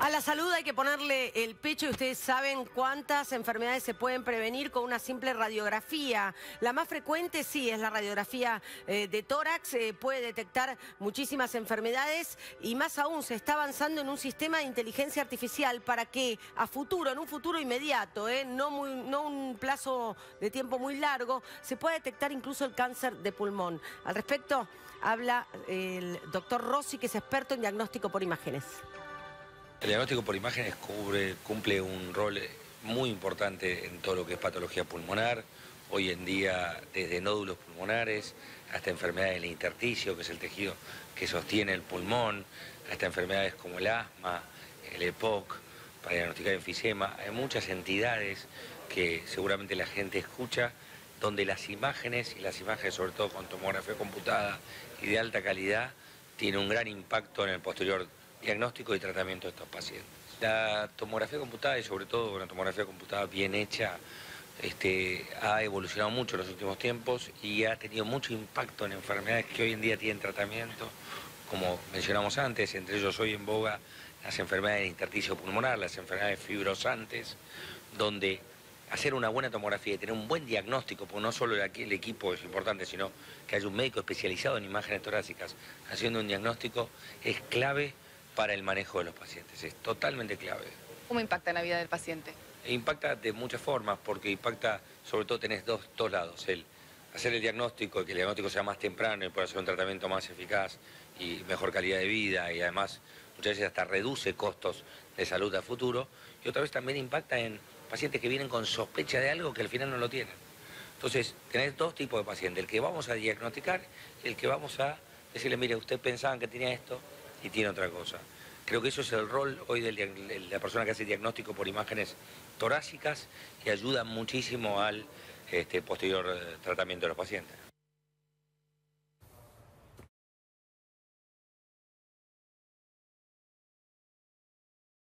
A la salud hay que ponerle el pecho y ustedes saben cuántas enfermedades se pueden prevenir con una simple radiografía. La más frecuente sí es la radiografía eh, de tórax, eh, puede detectar muchísimas enfermedades y más aún se está avanzando en un sistema de inteligencia artificial para que a futuro, en un futuro inmediato, eh, no, un plazo de tiempo muy largo, se pueda detectar incluso el cáncer de pulmón. Al respecto habla el doctor Rossi, que es experto en diagnóstico por imágenes. El diagnóstico por imágenes cubre, cumple un rol muy importante en todo lo que es patología pulmonar. Hoy en día, desde nódulos pulmonares hasta enfermedades del intersticio, que es el tejido que sostiene el pulmón, hasta enfermedades como el asma, el EPOC, para diagnosticar enfisema. Hay muchas entidades que seguramente la gente escucha, donde las imágenes, y las imágenes sobre todo con tomografía computada y de alta calidad, tienen un gran impacto en el posterior diagnóstico y tratamiento de estos pacientes. La tomografía computada y sobre todo una tomografía computada bien hecha este, ha evolucionado mucho en los últimos tiempos y ha tenido mucho impacto en enfermedades que hoy en día tienen tratamiento, como mencionamos antes, entre ellos hoy en boga las enfermedades de intersticio pulmonar, las enfermedades fibrosantes, donde hacer una buena tomografía y tener un buen diagnóstico, porque no solo el equipo es importante, sino que haya un médico especializado en imágenes torácicas haciendo un diagnóstico, es clave para el manejo de los pacientes. Es totalmente clave. ¿Cómo impacta en la vida del paciente? Impacta de muchas formas, porque impacta, sobre todo tenés dos, dos lados. El hacer el diagnóstico, que el diagnóstico sea más temprano y pueda hacer un tratamiento más eficaz y mejor calidad de vida y además muchas veces hasta reduce costos de salud a futuro. Y otra vez también impacta en pacientes que vienen con sospecha de algo que al final no lo tienen. Entonces, tenés dos tipos de pacientes, el que vamos a diagnosticar y el que vamos a decirle, mire, usted pensaba que tenía esto, y tiene otra cosa. Creo que eso es el rol hoy de la persona que hace diagnóstico por imágenes torácicas que ayuda muchísimo al este, posterior eh, tratamiento de los pacientes.